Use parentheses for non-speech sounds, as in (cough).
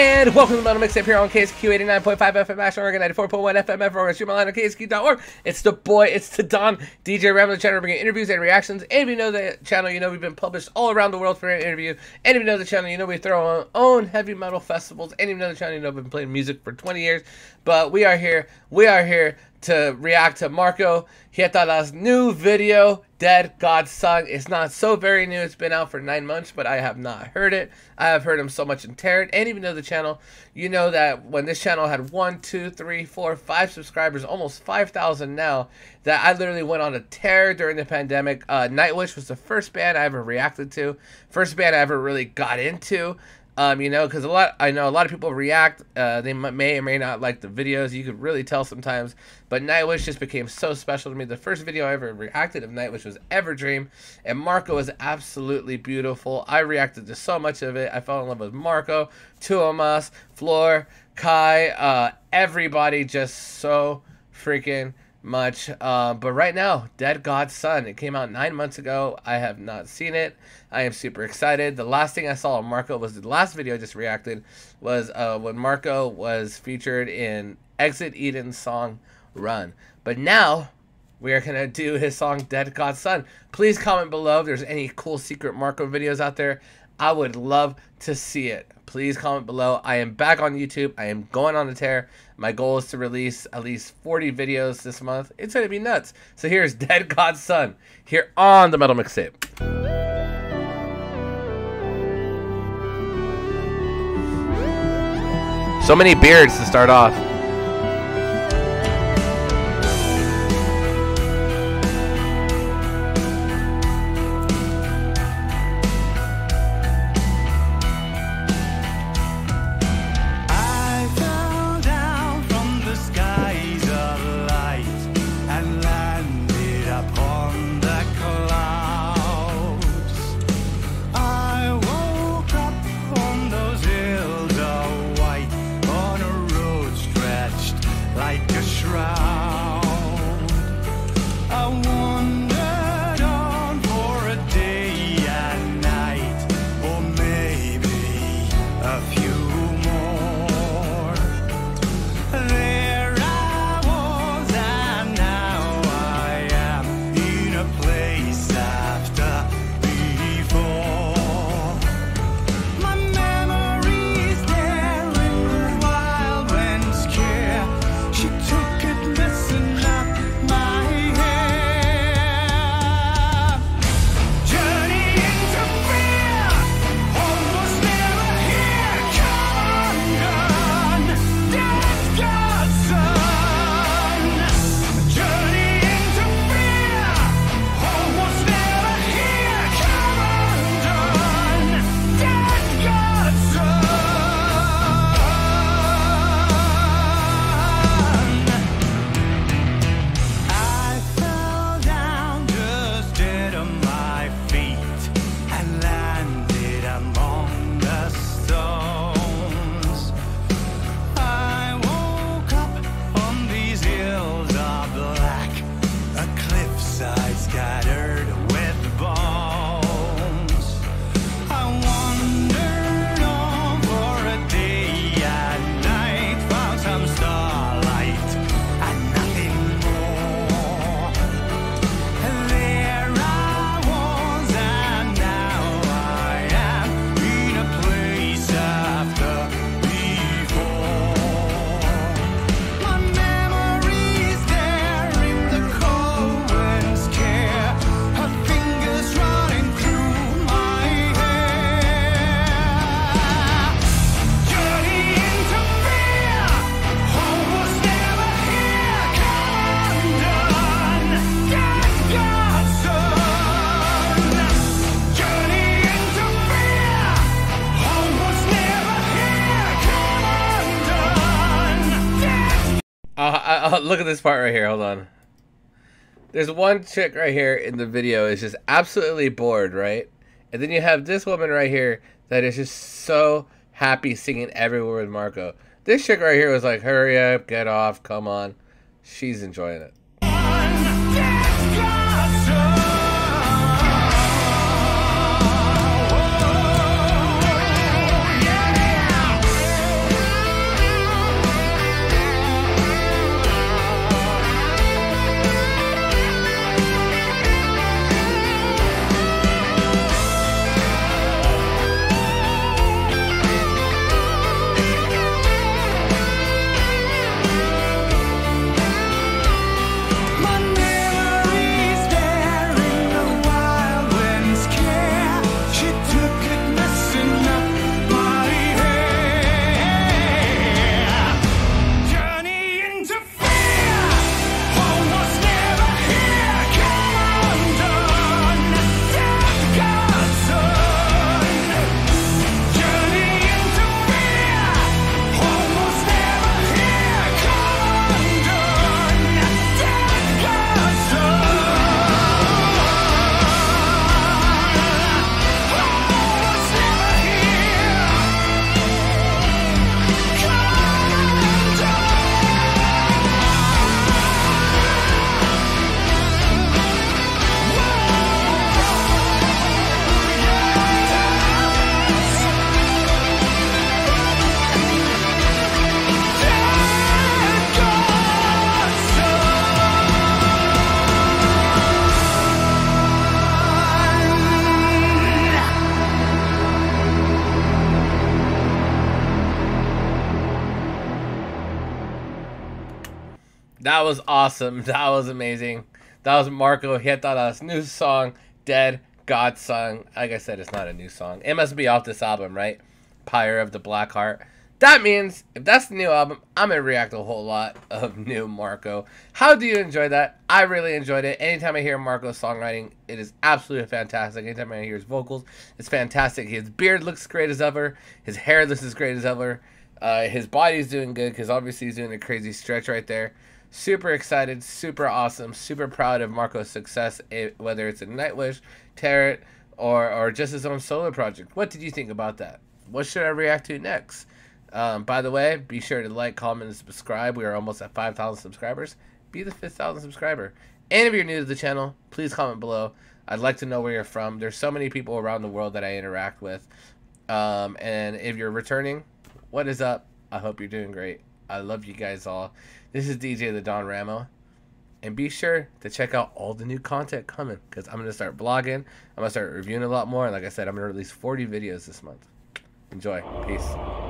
And welcome to Metal Mixtape here on KSKQ 89.5 FM Ashland Oregon 94.1 FM FM Stream Online on KSKQ.org. It's the boy, it's the Don, DJ Ram the channel bringing interviews and reactions. And if you know the channel, you know we've been published all around the world for an interview. And if you know the channel, you know we throw our own heavy metal festivals. And if you know the channel, you know we've been playing music for 20 years. But we are here, we are here to react to Marko Hietala's new video, Dead God's Son. It's not so very new. It's been out for nine months, but I have not heard it. I have heard him so much in Terran. And even though the channel, you know that when this channel had one, two, three, four, five subscribers, almost 5,000 now, that I literally went on a tear during the pandemic. Uh, Nightwish was the first band I ever reacted to, first band I ever really got into. Um, you know, because a lot, I know a lot of people react. Uh, they may or may not like the videos. You could really tell sometimes. But Nightwish just became so special to me. The first video I ever reacted of Nightwish was Ever Dream, and Marko was absolutely beautiful. I reacted to so much of it. I fell in love with Marko, Tuomas, Floor, Kai, uh, everybody just so freaking much. Uh, but right now, Dead God's Son. It came out nine months ago. I have not seen it. I am super excited. The last thing I saw of Marko was the last video I just reacted was uh, when Marko was featured in Exit Eden's song Run. But now we are gonna do his song Dead God's Son. Please comment below if there's any cool secret Marko videos out there. I would love to see it. Please comment below. I am back on YouTube. I am going on the tear. My goal is to release at least 40 videos this month. It's going to be nuts. So here's (laughs) Dead God's Son here on the Metal Mixtape. So many beards to start off. Uh, look at this part right here. Hold on. There's one chick right here in the video is just absolutely bored, right? And then you have this woman right here that is just so happy singing everywhere with Marko. This chick right here was like, hurry up, get off, come on. She's enjoying it. That was awesome. (laughs) That was amazing. That was Marko. His new song, Dead God Song. Like I said, it's not a new song. It must be off this album, right? Pyre of the Black Heart. That means if that's the new album, I'm gonna react a whole lot of (laughs) new Marko. How do you enjoy that? I really enjoyed it. Anytime I hear Marko's songwriting, it is absolutely fantastic. Anytime I hear his vocals, it's fantastic. His beard looks great as ever. His hair looks as great as ever. Uh, his body's doing good because obviously he's doing a crazy stretch right there. Super excited, super awesome, super proud of Marko's success, eh, whether it's in Nightwish, Tarot, or or just his own solo project. What did you think about that? What should I react to next? Um, by the way, be sure to like, comment, and subscribe. We are almost at 5,000 subscribers. Be the 5,000 subscriber. And if you're new to the channel, please comment below. I'd like to know where you're from. There's so many people around the world that I interact with. Um, and if you're returning, what is up? I hope you're doing great. I love you guys all. This is DJ the Don Ramo. And be sure to check out all the new content coming because I'm going to start blogging. I'm going to start reviewing a lot more. And like I said, I'm going to release 40 videos this month. Enjoy. Peace.